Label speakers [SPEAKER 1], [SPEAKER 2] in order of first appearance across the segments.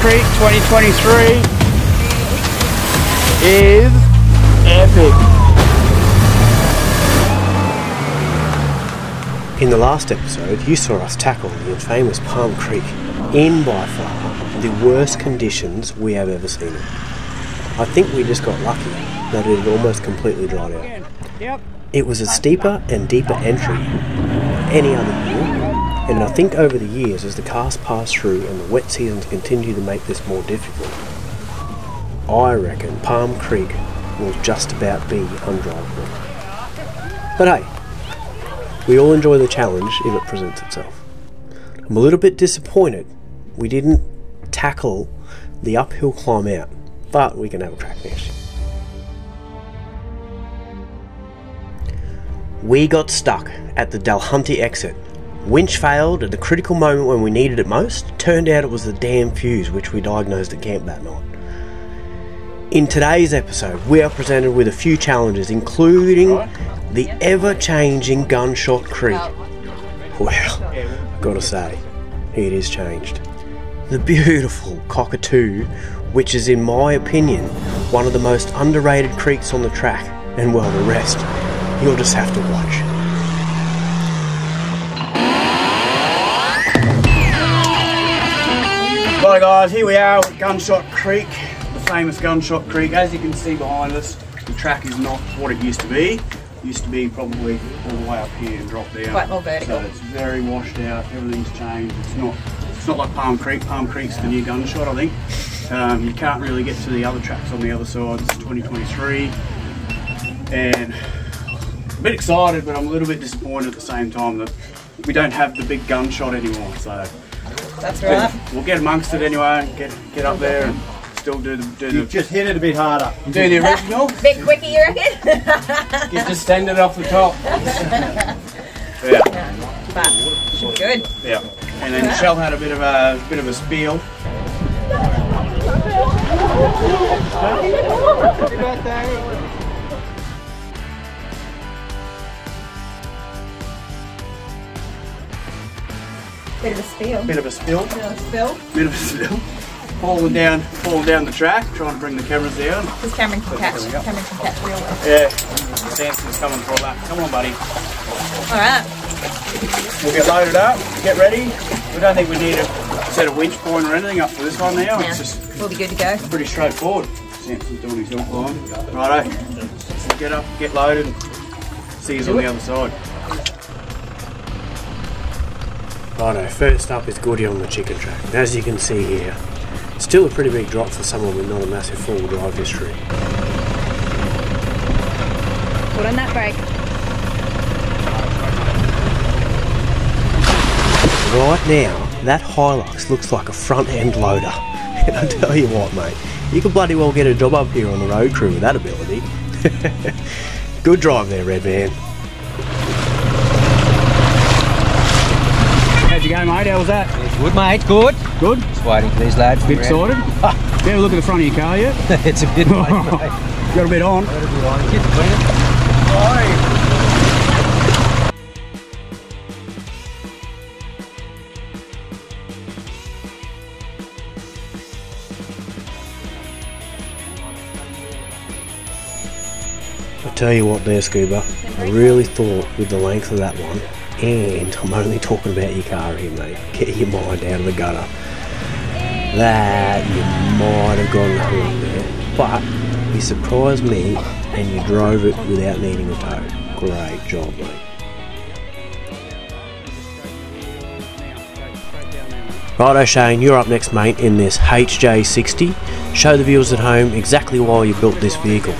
[SPEAKER 1] Creek 2023 is epic.
[SPEAKER 2] In the last episode, you saw us tackle the infamous Palm Creek in by far the worst conditions we have ever seen it. I think we just got lucky that it had almost completely dried out. It was a steeper and deeper entry than any other year, and I think over the years, as the cast pass through and the wet seasons continue to make this more difficult, I reckon Palm Creek will just about be undrivable. But hey, we all enjoy the challenge if it presents itself. I'm a little bit disappointed we didn't tackle the uphill climb out, but we can have a crack next year. We got stuck at the Dulhunty exit. Winch failed at the critical moment when we needed it most. Turned out it was the damn fuse which we diagnosed at camp that night. In today's episode, we are presented with a few challenges, including the ever changing Gunshot Creek. Well, gotta say, it is changed. The beautiful Cockatoo, which is, in my opinion, one of the most underrated creeks on the track, and well, the rest, you'll just have to watch.
[SPEAKER 1] Right guys, here we are at Gunshot Creek, the famous Gunshot Creek. As you can see behind us, the track is not what it used to be. It used to be probably all the way up here and drop down.
[SPEAKER 3] Quite more vertical.
[SPEAKER 1] So it's very washed out, everything's changed. It's not it's not like Palm Creek. Palm Creek's the new Gunshot, I think. Um, you can't really get to the other tracks on the other side. It's 2023. And a bit excited, but I'm a little bit disappointed at the same time that we don't have the big gunshot anymore. So
[SPEAKER 3] That's right.
[SPEAKER 1] we'll get amongst it anyway. Get get up there and still do the do
[SPEAKER 4] You
[SPEAKER 1] the
[SPEAKER 4] just hit it a bit harder.
[SPEAKER 1] do the original.
[SPEAKER 3] Bit quickie, you reckon?
[SPEAKER 4] You just stand it off the top.
[SPEAKER 1] Yeah,
[SPEAKER 3] but good.
[SPEAKER 1] yeah. And then Shell had a bit of a bit of a spiel.
[SPEAKER 3] Bit of a spill.
[SPEAKER 1] Bit of a spill.
[SPEAKER 3] Bit of a spill.
[SPEAKER 1] Bit of a spill. Falling down, falling down the track, trying to bring the cameras down.
[SPEAKER 3] Because Cameron can catch. Cameron can catch real well.
[SPEAKER 1] Yeah, Samson's coming for lap. Come on, buddy.
[SPEAKER 3] All right.
[SPEAKER 1] We'll get loaded up, get ready. We don't think we need a set of winch point or anything up for this one now.
[SPEAKER 3] Yeah.
[SPEAKER 1] It's just
[SPEAKER 3] We'll be good to go.
[SPEAKER 1] pretty straightforward. Samson's doing his hill climb. Righto. Get up, get loaded, and see you on the other side.
[SPEAKER 2] Oh, Righto, first up is Goody on the chicken track. And as you can see here, still a pretty big drop for someone with not a massive four-wheel drive history.
[SPEAKER 3] Put on that brake.
[SPEAKER 2] Right now, that Hilux looks like a front-end loader. And I tell you what, mate, you could bloody well get a job up here on the road crew with that ability. Good drive there, Red Man.
[SPEAKER 1] You go, mate? How was that?
[SPEAKER 5] Good, mate. Good.
[SPEAKER 1] Good?
[SPEAKER 5] Just waiting for these lads.
[SPEAKER 1] Bit excited? you have a look at the front of your car yet?
[SPEAKER 5] it's a bit late, mate.
[SPEAKER 1] Got a bit on.
[SPEAKER 5] Get the clean.
[SPEAKER 2] I tell you what there, Scuba, I really thought with the length of that one, and I'm only talking about your car here, mate, get your mind out of the gutter, that you might have gotten home there. But you surprised me and you drove it without needing a tow. Great job, mate. Righto Shane, you're up next mate in this HJ60. Show the viewers at home exactly why you built this vehicle.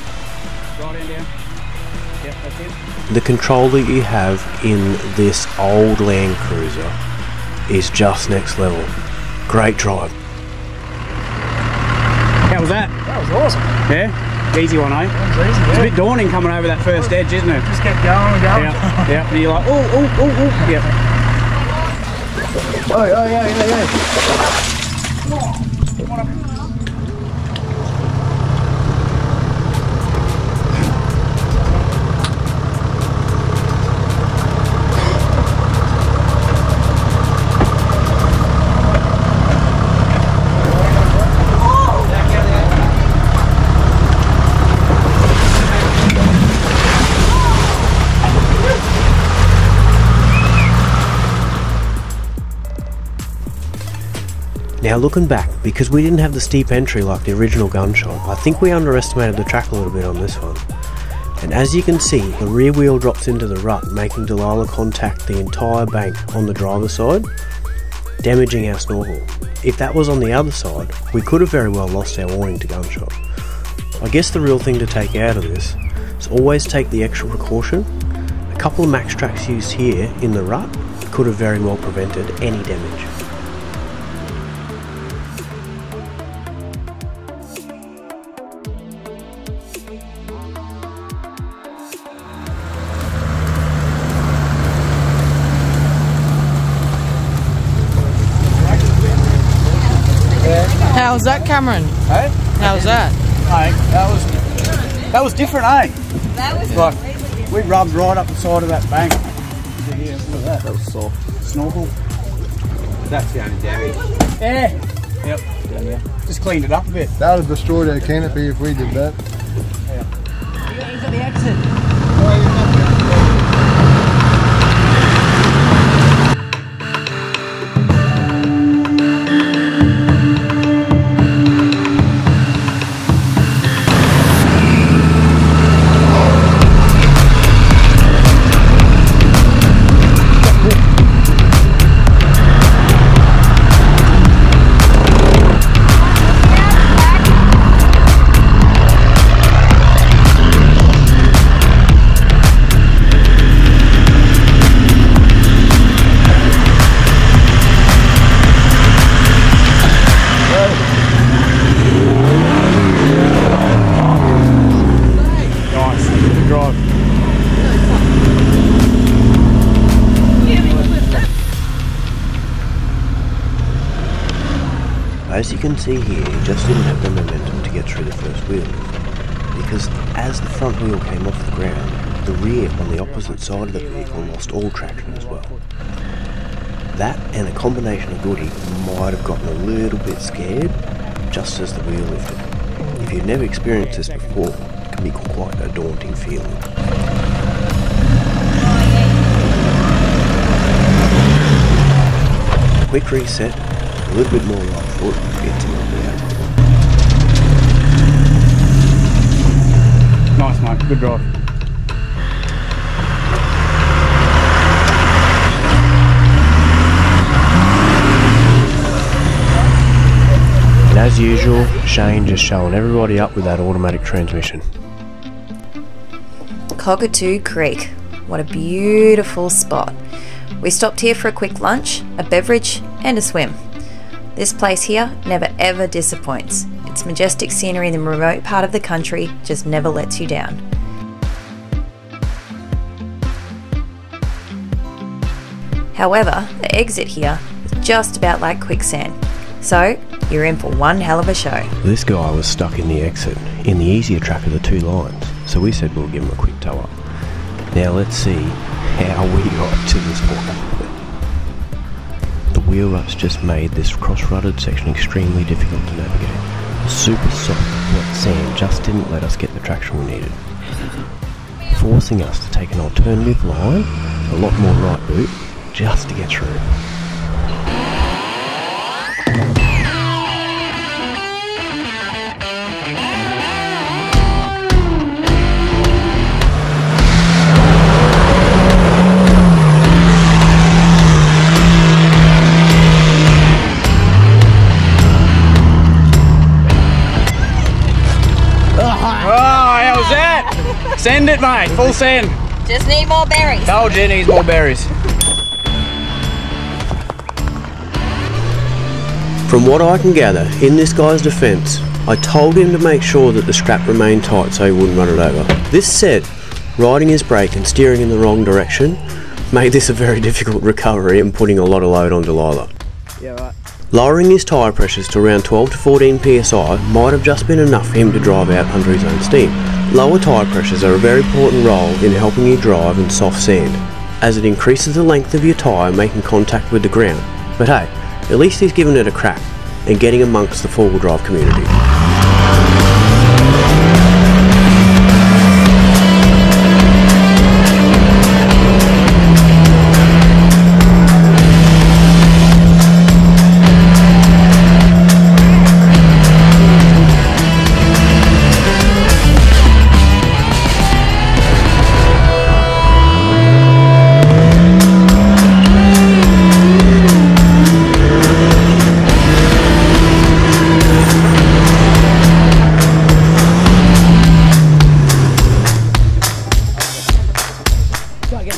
[SPEAKER 2] The control that you have in this old Land Cruiser is just next level. Great drive.
[SPEAKER 1] How was that?
[SPEAKER 4] That was awesome.
[SPEAKER 1] Yeah? Easy one, eh?
[SPEAKER 4] That was easy,
[SPEAKER 1] It's a bit daunting coming over that first edge, isn't it?
[SPEAKER 4] Just kept going and going.
[SPEAKER 1] Yeah, yeah. And you're like, oh, oh, oh, oh. Yeah.
[SPEAKER 4] Oh, yeah, yeah, yeah, yeah.
[SPEAKER 2] looking back, because we didn't have the steep entry like the original gunshot, I think we underestimated the track a little bit on this one. And as you can see, the rear wheel drops into the rut, making Delilah contact the entire bank on the driver's side, damaging our snorkel. If that was on the other side, we could have very well lost our warning to gunshot. I guess the real thing to take out of this is always take the extra precaution. A couple of max tracks used here in the rut could have very well prevented any damage.
[SPEAKER 6] How's that, Cameron?
[SPEAKER 1] Hey?
[SPEAKER 6] How's that?
[SPEAKER 1] Hey, that was that was different, eh?
[SPEAKER 3] That was
[SPEAKER 1] Like we rubbed right up the side of that bank. To look at that. That was soft. Snorkel.
[SPEAKER 5] That's the only damage.
[SPEAKER 1] Yeah. Yep. Down there. Just cleaned it up a bit.
[SPEAKER 7] That would have destroyed our canopy if we did that.
[SPEAKER 6] He's at the exit.
[SPEAKER 2] Can see here, he just didn't have the momentum to get through the first wheel. Because as the front wheel came off the ground, the rear on the opposite side of the vehicle lost all traction as well. That and a combination of Goody might have gotten a little bit scared just as the wheel lifted. If you've never experienced this before, it can be quite a daunting feeling. Quick reset, a little bit more right foot, gets him up there.
[SPEAKER 1] Nice, mate. Good drive.
[SPEAKER 2] And as usual, Shane just showing everybody up with that automatic transmission.
[SPEAKER 3] Cockatoo Creek. What a beautiful spot. We stopped here for a quick lunch, a beverage, and a swim. This place here never ever disappoints. Its majestic scenery in the remote part of the country just never lets you down. However, the exit here is just about like quicksand. So, you're in for one hell of a show.
[SPEAKER 2] This guy was stuck in the exit, in the easier track of the two lines, so we said we'll give him a quick tow up. Now let's see how we got to this point. Wheel ruts just made this cross-rutted section extremely difficult to navigate. The super soft, wet sand just didn't let us get the traction we needed, forcing us to take an alternative line, a lot more right boot, just to get through.
[SPEAKER 1] It, mate. Full send.
[SPEAKER 3] Just need more berries.
[SPEAKER 1] Told you needs more berries.
[SPEAKER 2] From what I can gather, in this guy's defence, I told him to make sure that the strap remained tight so he wouldn't run it over. This said, riding his brake and steering in the wrong direction made this a very difficult recovery and putting a lot of load on Delilah. Lowering his tyre pressures to around 12 to 14 psi might have just been enough for him to drive out under his own steam. Lower tyre pressures are a very important role in helping you drive in soft sand, as it increases the length of your tyre making contact with the ground. But hey, at least he's given it a crack and getting amongst the four-wheel drive community.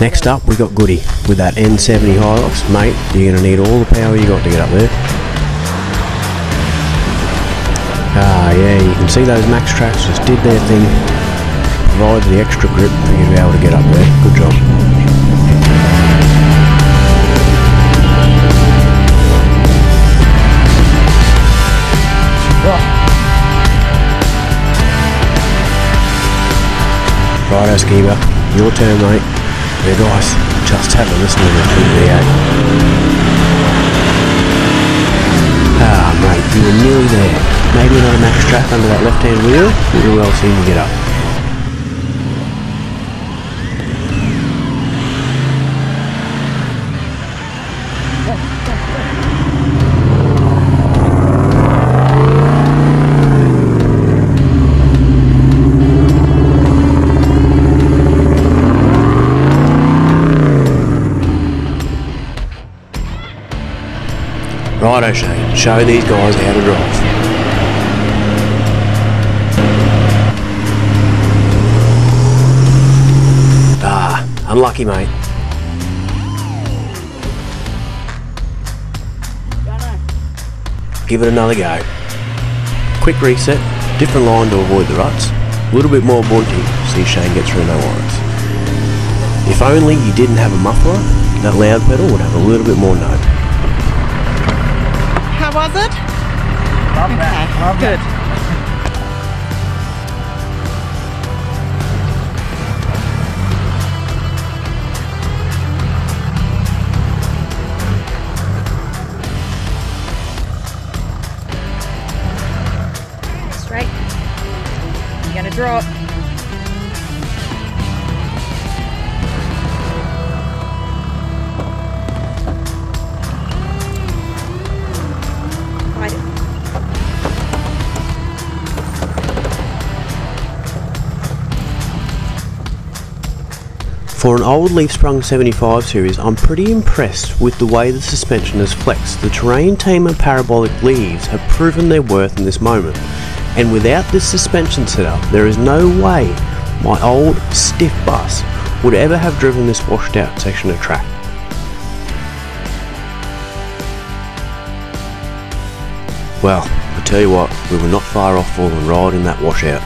[SPEAKER 2] Next up, we got Goody with that N70 Hilux. Mate, you're going to need all the power you got to get up there. Ah, yeah, you can see those Max tracks just did their thing. Provided the extra grip for you to be able to get up there. Good job. Righto, Skiba. Your turn, mate. Guys, just have a listen to the PVA. Ah, mate, you were nearly there. Maybe another max track under that left-hand wheel. Have well seen get up. Righto, Shane. Show these guys how to drive. Ah, unlucky, mate. Give it another go. Quick reset, different line to avoid the ruts. A little bit more bunty, see Shane gets through no worries. If only you didn't have a muffler, that loud pedal would have a little bit more note.
[SPEAKER 6] How was it?
[SPEAKER 4] Love that. Love
[SPEAKER 6] Good.
[SPEAKER 3] Straight. You're gonna drop. Ride
[SPEAKER 2] For an old Leaf Sprung 75 series, I'm pretty impressed with the way the suspension has flexed. The Terrain Tamer parabolic leaves have proven their worth in this moment, and without this suspension setup, there is no way my old stiff bus would ever have driven this washed out section of track. Well, I tell you what, we were not far off falling right in that washout.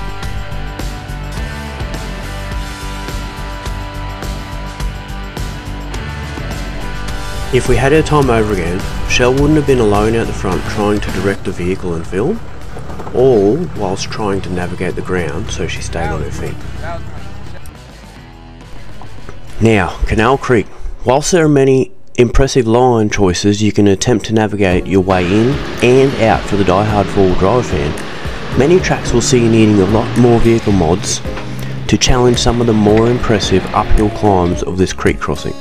[SPEAKER 2] If we had our time over again, Shell wouldn't have been alone out the front trying to direct the vehicle and film, all whilst trying to navigate the ground so she stayed on her feet. Now, Canal Creek. Whilst there are many impressive line choices you can attempt to navigate your way in and out for the die-hard four-wheel drive fan, many tracks will see you needing a lot more vehicle mods to challenge some of the more impressive uphill climbs of this creek crossing.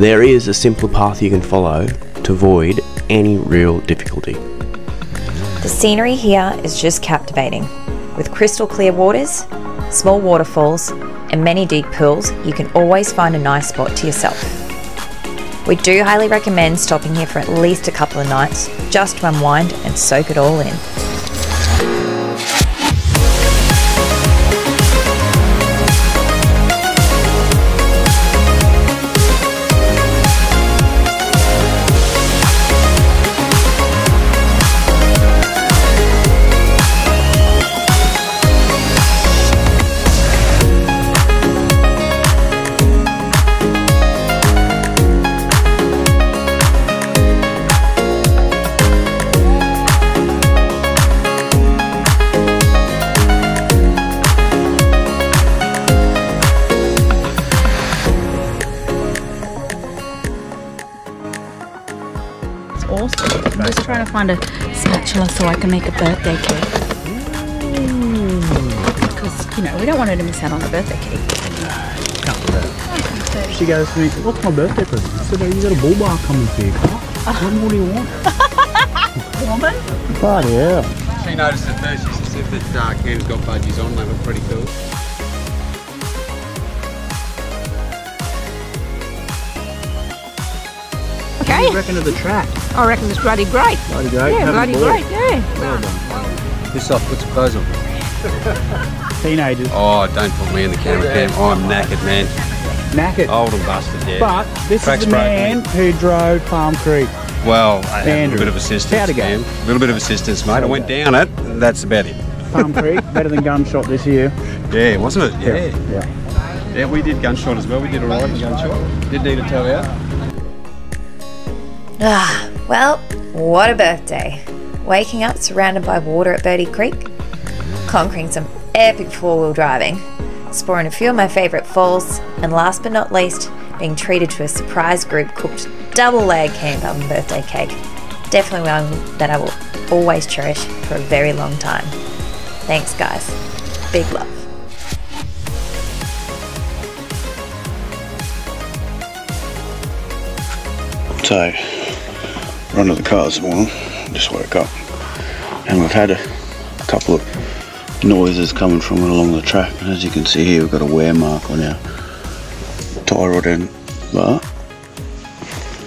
[SPEAKER 2] There is a simpler path you can follow to avoid any real difficulty.
[SPEAKER 3] The scenery here is just captivating. With crystal clear waters, small waterfalls, and many deep pools, you can always find a nice spot to yourself. We do highly recommend stopping here for at least a couple of nights just to unwind and soak it all in.
[SPEAKER 8] Find a spatula so I can make a birthday cake. Because, you know, we don't want her to miss out on the birthday cake.
[SPEAKER 1] She goes to me, what's my birthday present? I said, oh, you got a bull bar coming for you, car. What more do you want?
[SPEAKER 8] Woman?
[SPEAKER 1] Bloody hell.
[SPEAKER 5] She noticed at first, she said that uh, Cam's got budgies on, they look pretty cool.
[SPEAKER 1] Do you reckon of the track?
[SPEAKER 8] I reckon it's bloody great.
[SPEAKER 1] Bloody great.
[SPEAKER 8] Yeah,
[SPEAKER 1] Having
[SPEAKER 8] bloody
[SPEAKER 1] a ball.
[SPEAKER 8] great, yeah.
[SPEAKER 5] Piss off, put some clothes on.
[SPEAKER 1] Teenagers.
[SPEAKER 5] Oh, don't put me in the camera cam. I'm knackered, man.
[SPEAKER 1] knackered.
[SPEAKER 5] Old and busted, yeah.
[SPEAKER 1] But this
[SPEAKER 5] Track's
[SPEAKER 1] is the man
[SPEAKER 5] broken.
[SPEAKER 1] who drove Palm Creek.
[SPEAKER 5] well, I had a little bit of assistance.
[SPEAKER 1] how'd it go?
[SPEAKER 5] man. A little bit of assistance, mate. I went down it. and That's about it.
[SPEAKER 1] Palm Creek, better than Gunshot this year.
[SPEAKER 5] Yeah, wasn't it? Yeah.
[SPEAKER 1] Yeah.
[SPEAKER 5] Yeah, we did gunshot as well. We did alright in gunshot. Did need a tow out.
[SPEAKER 3] Ah, well, what a birthday. Waking up surrounded by water at Bertie Creek, conquering some epic four wheel driving, exploring a few of my favourite falls, and last but not least, being treated to a surprise group cooked double layered canned oven birthday cake. Definitely one that I will always cherish for a very long time. Thanks, guys. Big love.
[SPEAKER 9] So, run to the cars just woke up, and we've had a couple of noises coming from it along the track. And as you can see here, we've got a wear mark on our tie rod end, but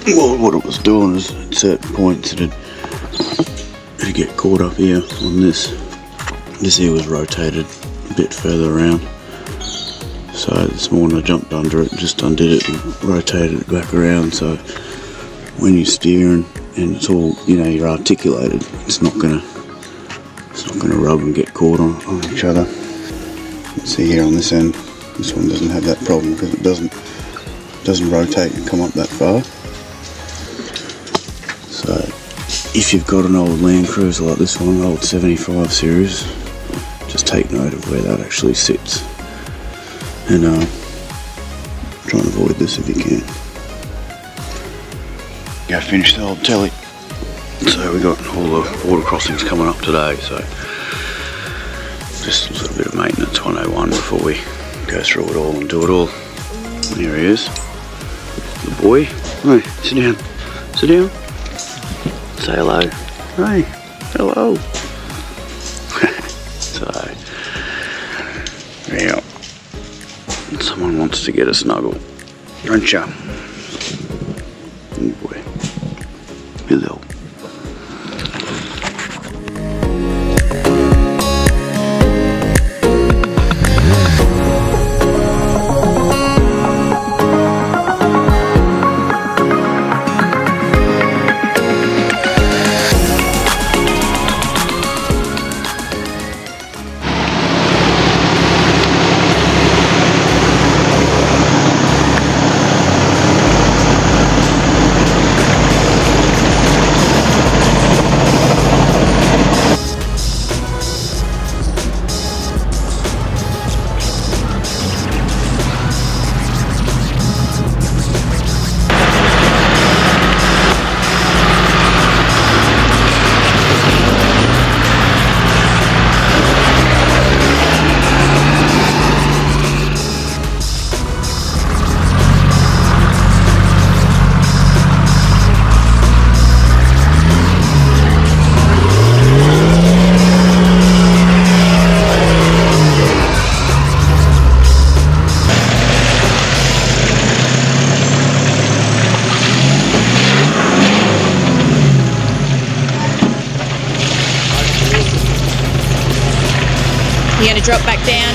[SPEAKER 9] well, what it was doing is at certain points it'd, it'd get caught up here on this. This here was rotated a bit further around. So this morning I jumped under it, just undid it and rotated it back around. So when you're steering and it's all you know you're articulated. It's not gonna it's not gonna rub and get caught on, on each other. See here on this end this one doesn't have that problem because it doesn't doesn't rotate and come up that far. So if you've got an old Land Cruiser like this one old 75 series just take note of where that actually sits. And uh, try and avoid this if you can go finish the old telly. So we got all the water crossings coming up today, so just a little bit of maintenance 101 before we go through it all and do it all. Here he is, the boy. Hey, sit down, sit down. Say hello. Hey, hello. so, yeah, someone wants to get a snuggle, don't ya? Oh boy. Hello.
[SPEAKER 8] Drop back down.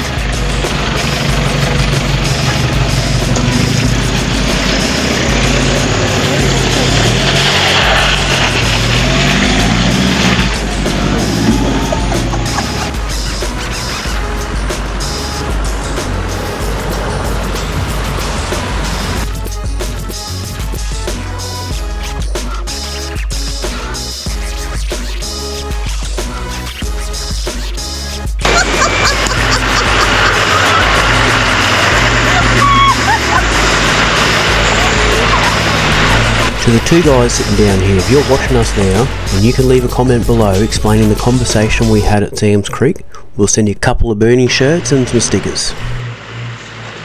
[SPEAKER 2] Two guys sitting down here, if you're watching us now, and you can leave a comment below explaining the conversation we had at Sam's Creek, we'll send you a couple of Bernie shirts and some stickers.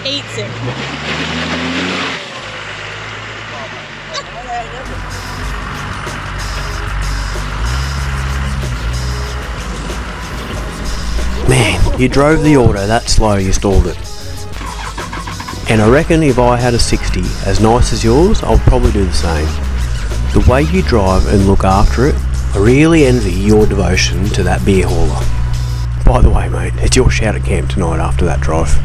[SPEAKER 8] Eats it.
[SPEAKER 2] Man, you drove the auto that slow you stalled it. And I reckon if I had a 60 as nice as yours, I'll probably do the same. The way you drive and look after it, I really envy your devotion to that beer hauler. By the way, mate, it's your shout at camp tonight after that drive.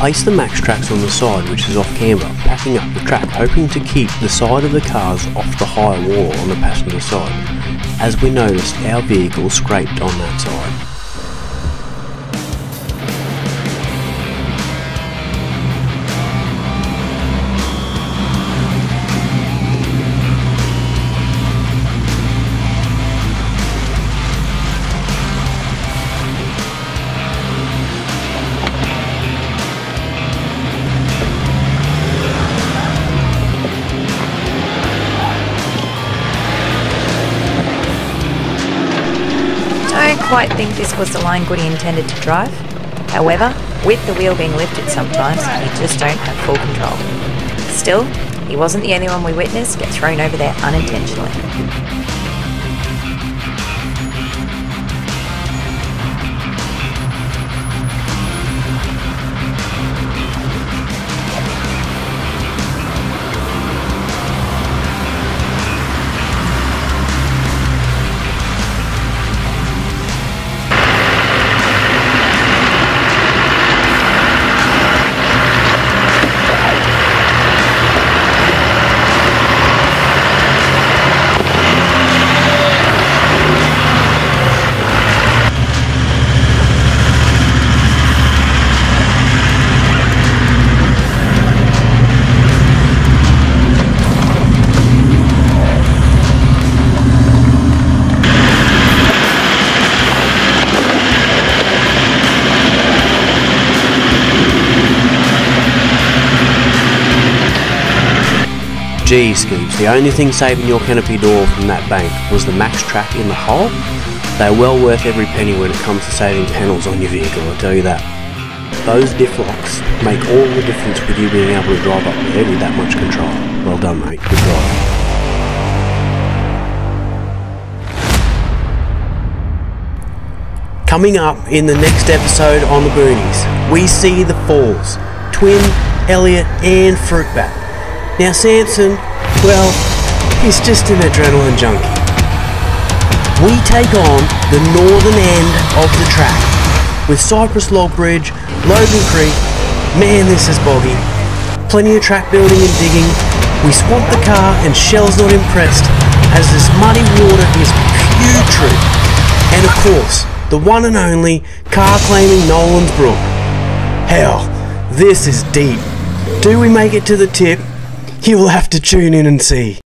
[SPEAKER 2] Place the max tracks on the side which is off camber, packing up the track hoping to keep the side of the cars off the high wall on the passenger side, as we noticed our vehicle scraped on that side.
[SPEAKER 3] Quite think this was the line Goody intended to drive. However, with the wheel being lifted sometimes, you just don't have full control. Still, he wasn't the only one we witnessed get thrown over there unintentionally.
[SPEAKER 2] Gee, Scoops, the only thing saving your canopy door from that bank was the max track in the hole. They're well worth every penny when it comes to saving panels on your vehicle, I'll tell you that. Those diff locks make all the difference with you being able to drive up there with that much control. Well done, mate. Good drive. Coming up in the next episode on the Boonies, we see the Falls, Twin, Elliot, and Fruitbat. Now, Samson, well, he's just an adrenaline junkie. We take on the northern end of the track with Cypress Log Bridge, Logan Creek. Man, this is boggy. Plenty of track building and digging. We swamp the car, and Shell's not impressed as this muddy water is putrid. And of course, the one and only car claiming Nolan's Brook. Hell, this is deep. Do we make it to the tip? You will have to tune in and see.